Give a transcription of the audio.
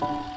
Bye.